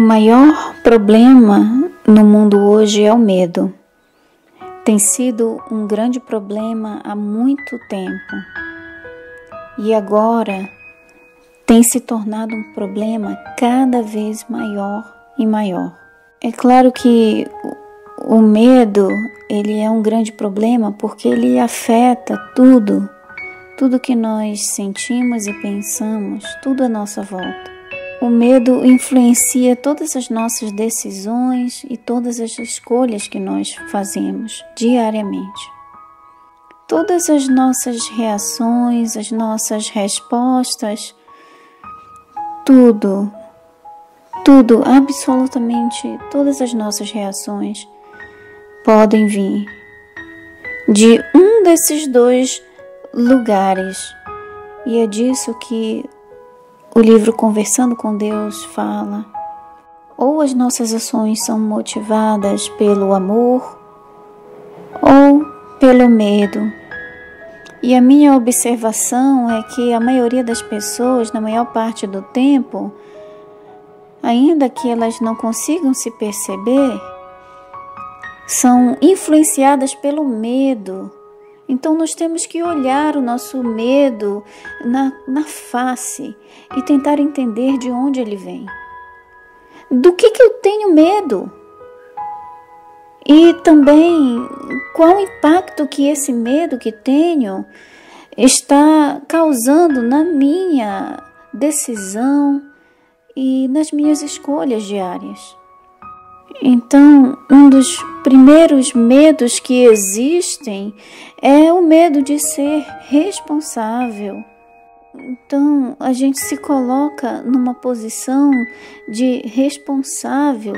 O maior problema no mundo hoje é o medo. Tem sido um grande problema há muito tempo. E agora tem se tornado um problema cada vez maior e maior. É claro que o medo, ele é um grande problema porque ele afeta tudo, tudo que nós sentimos e pensamos, tudo à nossa volta. O medo influencia todas as nossas decisões e todas as escolhas que nós fazemos diariamente. Todas as nossas reações, as nossas respostas, tudo, tudo, absolutamente todas as nossas reações podem vir de um desses dois lugares. E é disso que o livro Conversando com Deus fala. Ou as nossas ações são motivadas pelo amor ou pelo medo. E a minha observação é que a maioria das pessoas, na maior parte do tempo, ainda que elas não consigam se perceber, são influenciadas pelo medo. Então nós temos que olhar o nosso medo na, na face e tentar entender de onde ele vem. Do que, que eu tenho medo? E também qual o impacto que esse medo que tenho está causando na minha decisão e nas minhas escolhas diárias. Então, um dos primeiros medos que existem é o medo de ser responsável. Então, a gente se coloca numa posição de responsável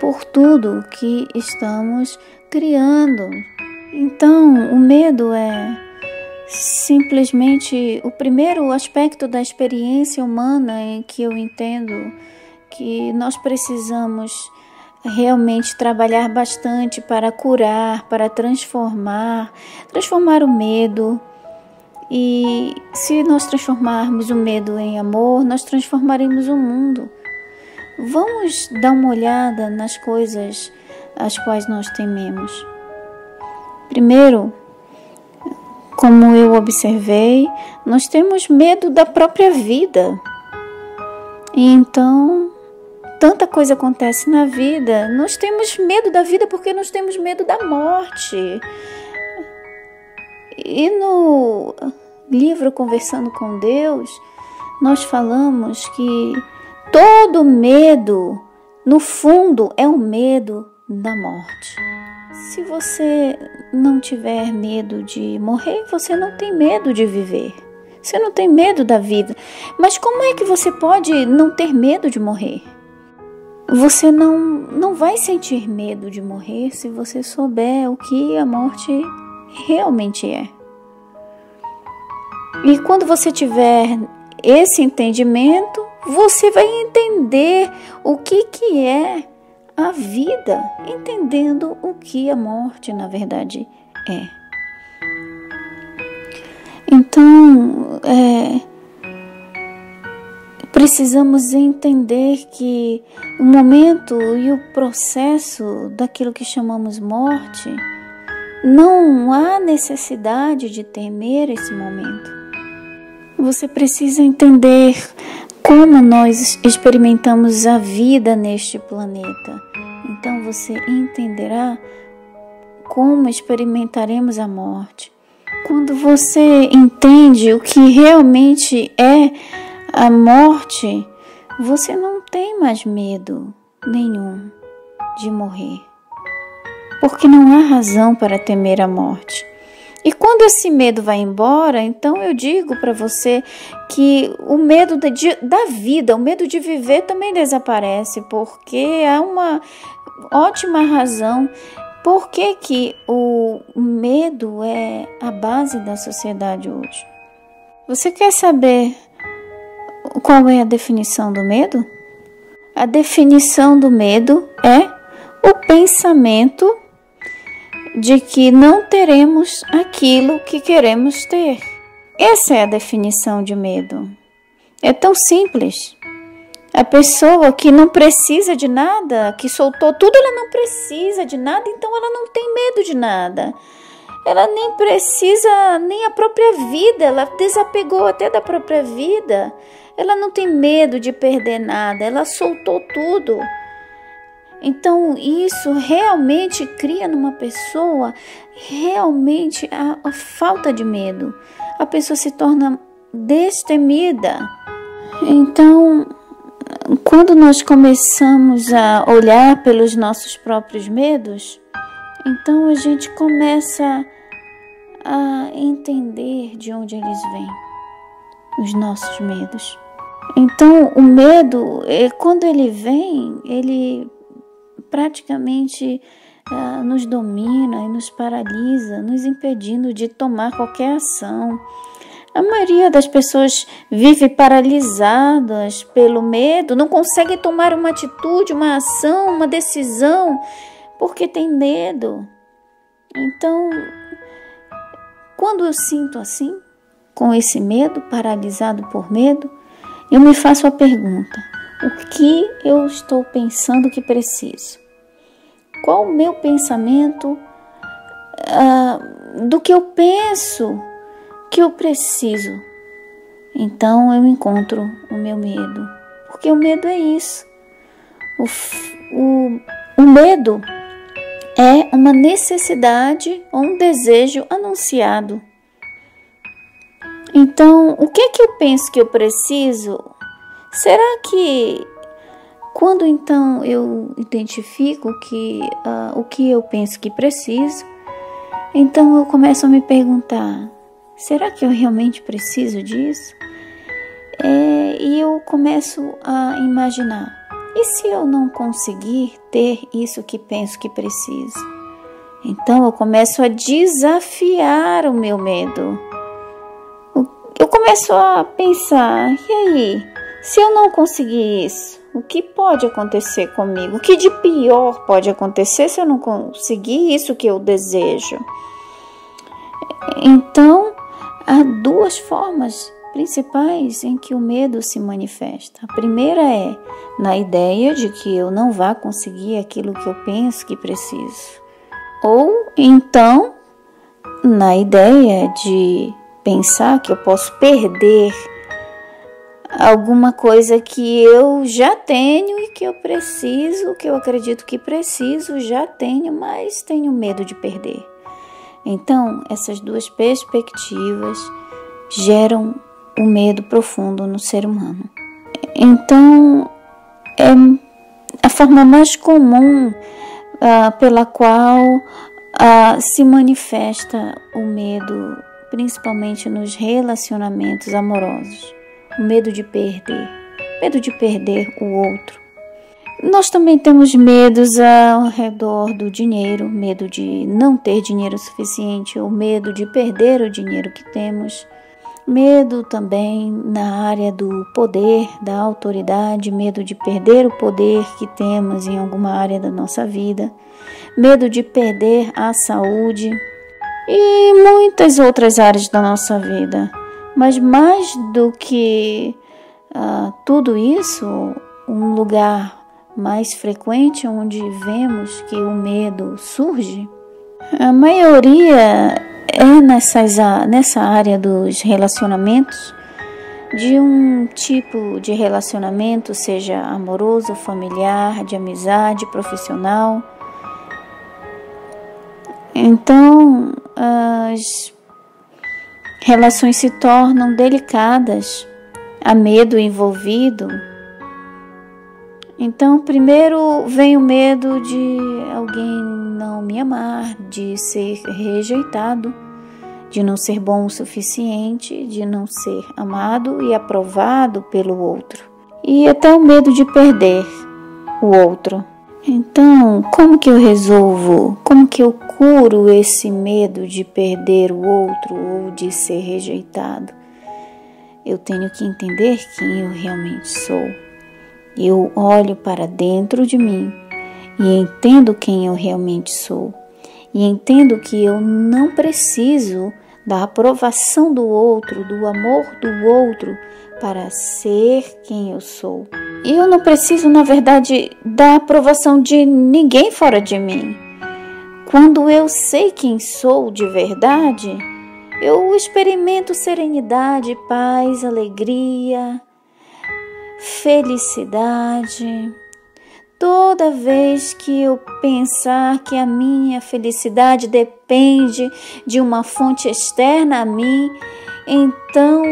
por tudo que estamos criando. Então, o medo é simplesmente o primeiro aspecto da experiência humana em que eu entendo que nós precisamos realmente trabalhar bastante para curar, para transformar, transformar o medo. E se nós transformarmos o medo em amor, nós transformaremos o mundo. Vamos dar uma olhada nas coisas às quais nós tememos. Primeiro, como eu observei, nós temos medo da própria vida. E então, tanta coisa acontece na vida, nós temos medo da vida porque nós temos medo da morte. E no livro Conversando com Deus, nós falamos que Todo medo, no fundo, é o medo da morte. Se você não tiver medo de morrer, você não tem medo de viver. Você não tem medo da vida. Mas como é que você pode não ter medo de morrer? Você não, não vai sentir medo de morrer se você souber o que a morte realmente é. E quando você tiver esse entendimento, você vai entender o que, que é a vida, entendendo o que a morte na verdade é. Então, é, precisamos entender que o momento e o processo daquilo que chamamos morte, não há necessidade de temer esse momento. Você precisa entender como nós experimentamos a vida neste planeta. Então você entenderá como experimentaremos a morte. Quando você entende o que realmente é a morte, você não tem mais medo nenhum de morrer. Porque não há razão para temer a morte. E quando esse medo vai embora, então eu digo para você que o medo de, da vida, o medo de viver também desaparece, porque há uma ótima razão por que, que o medo é a base da sociedade hoje. Você quer saber qual é a definição do medo? A definição do medo é o pensamento de que não teremos aquilo que queremos ter. Essa é a definição de medo. É tão simples. A pessoa que não precisa de nada, que soltou tudo, ela não precisa de nada, então ela não tem medo de nada. Ela nem precisa nem a própria vida, ela desapegou até da própria vida. Ela não tem medo de perder nada, ela soltou tudo. Então, isso realmente cria numa pessoa realmente a, a falta de medo. A pessoa se torna destemida. Então, quando nós começamos a olhar pelos nossos próprios medos, então a gente começa a entender de onde eles vêm, os nossos medos. Então, o medo, é, quando ele vem, ele praticamente uh, nos domina e nos paralisa, nos impedindo de tomar qualquer ação. A maioria das pessoas vive paralisadas pelo medo, não consegue tomar uma atitude, uma ação, uma decisão, porque tem medo. Então, quando eu sinto assim, com esse medo, paralisado por medo, eu me faço a pergunta: o que eu estou pensando que preciso? Qual o meu pensamento uh, do que eu penso que eu preciso? Então eu encontro o meu medo, porque o medo é isso. O, o, o medo uma necessidade ou um desejo anunciado. Então, o que é que eu penso que eu preciso? Será que quando então eu identifico que uh, o que eu penso que preciso, então eu começo a me perguntar: será que eu realmente preciso disso? É, e eu começo a imaginar: e se eu não conseguir ter isso que penso que preciso? Então eu começo a desafiar o meu medo. Eu começo a pensar: e aí? Se eu não conseguir isso, o que pode acontecer comigo? O que de pior pode acontecer se eu não conseguir isso que eu desejo? Então, há duas formas principais em que o medo se manifesta. A primeira é na ideia de que eu não vá conseguir aquilo que eu penso que preciso. Ou então na ideia de pensar que eu posso perder alguma coisa que eu já tenho e que eu preciso, que eu acredito que preciso, já tenho, mas tenho medo de perder. Então, essas duas perspectivas geram o um medo profundo no ser humano. Então, é a forma mais comum uh, pela qual uh, se manifesta o medo, principalmente nos relacionamentos amorosos o medo de perder, medo de perder o outro. Nós também temos medos ao redor do dinheiro, medo de não ter dinheiro suficiente ou medo de perder o dinheiro que temos. Medo também na área do poder, da autoridade, medo de perder o poder que temos em alguma área da nossa vida, medo de perder a saúde e muitas outras áreas da nossa vida. Mas mais do que uh, tudo isso, um lugar mais frequente onde vemos que o medo surge, a maioria é nessas, nessa área dos relacionamentos, de um tipo de relacionamento, seja amoroso, familiar, de amizade, profissional. Então, as Relações se tornam delicadas, há medo envolvido. Então, primeiro vem o medo de alguém não me amar, de ser rejeitado, de não ser bom o suficiente, de não ser amado e aprovado pelo outro. E até o medo de perder o outro. Então, como que eu resolvo? Como que eu curo esse medo de perder o outro ou de ser rejeitado? Eu tenho que entender quem eu realmente sou. Eu olho para dentro de mim e entendo quem eu realmente sou. E entendo que eu não preciso da aprovação do outro, do amor do outro, para ser quem eu sou. E eu não preciso, na verdade, da aprovação de ninguém fora de mim. Quando eu sei quem sou de verdade, eu experimento serenidade, paz, alegria, felicidade. Toda vez que eu pensar que a minha felicidade depende de uma fonte externa a mim, então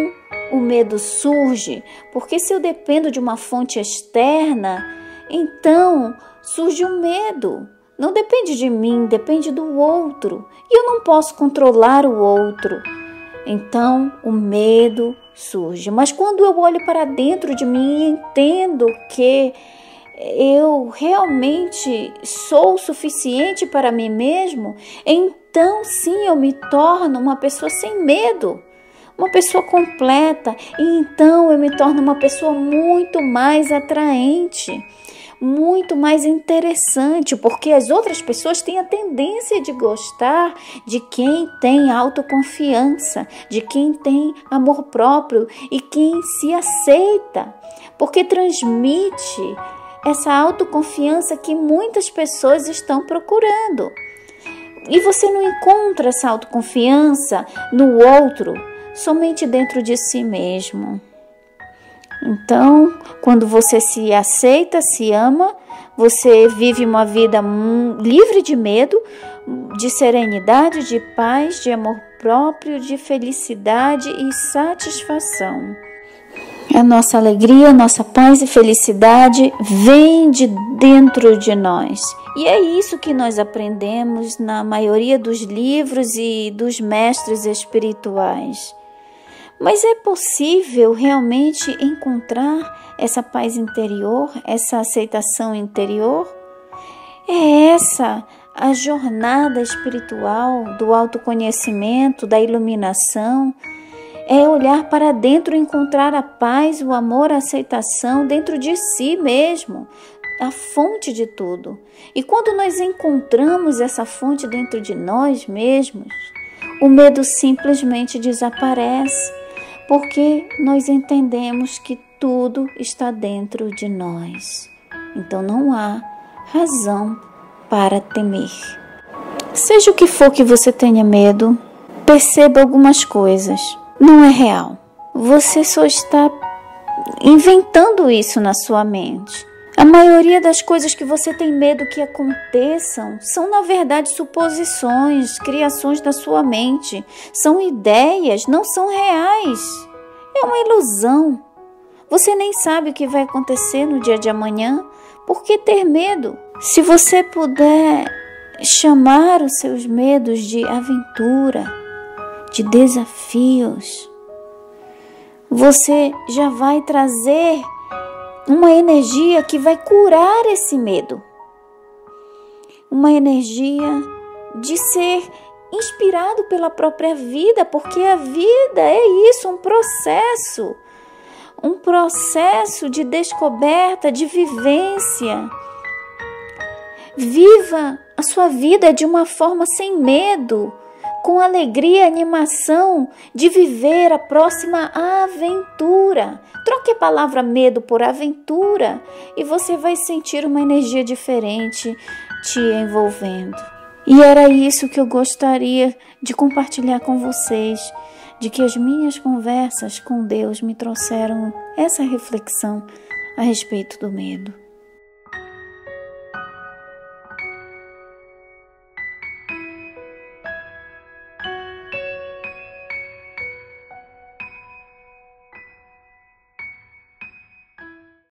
o medo surge, porque se eu dependo de uma fonte externa, então surge o medo. Não depende de mim, depende do outro. E eu não posso controlar o outro. Então o medo surge. Mas quando eu olho para dentro de mim e entendo que eu realmente sou suficiente para mim mesmo, então sim eu me torno uma pessoa sem medo, uma pessoa completa, e então eu me torno uma pessoa muito mais atraente muito mais interessante, porque as outras pessoas têm a tendência de gostar de quem tem autoconfiança, de quem tem amor próprio e quem se aceita, porque transmite essa autoconfiança que muitas pessoas estão procurando. E você não encontra essa autoconfiança no outro, somente dentro de si mesmo. Então, quando você se aceita, se ama, você vive uma vida livre de medo, de serenidade, de paz, de amor próprio, de felicidade e satisfação. A nossa alegria, nossa paz e felicidade vem de dentro de nós. E é isso que nós aprendemos na maioria dos livros e dos mestres espirituais. Mas é possível realmente encontrar essa paz interior, essa aceitação interior? É essa a jornada espiritual do autoconhecimento, da iluminação. É olhar para dentro e encontrar a paz, o amor, a aceitação dentro de si mesmo, a fonte de tudo. E quando nós encontramos essa fonte dentro de nós mesmos, o medo simplesmente desaparece porque nós entendemos que tudo está dentro de nós. Então não há razão para temer. Seja o que for que você tenha medo, perceba algumas coisas. Não é real. Você só está inventando isso na sua mente. A maioria das coisas que você tem medo que aconteçam são, na verdade, suposições, criações da sua mente. São ideias, não são reais. É uma ilusão. Você nem sabe o que vai acontecer no dia de amanhã. Por que ter medo? Se você puder chamar os seus medos de aventura, de desafios, você já vai trazer uma energia que vai curar esse medo. Uma energia de ser inspirado pela própria vida, porque a vida é isso, um processo. Um processo de descoberta, de vivência. Viva a sua vida de uma forma sem medo, com alegria e animação de viver a próxima aventura. Troque a palavra medo por aventura e você vai sentir uma energia diferente te envolvendo. E era isso que eu gostaria de compartilhar com vocês, de que as minhas conversas com Deus me trouxeram essa reflexão a respeito do medo.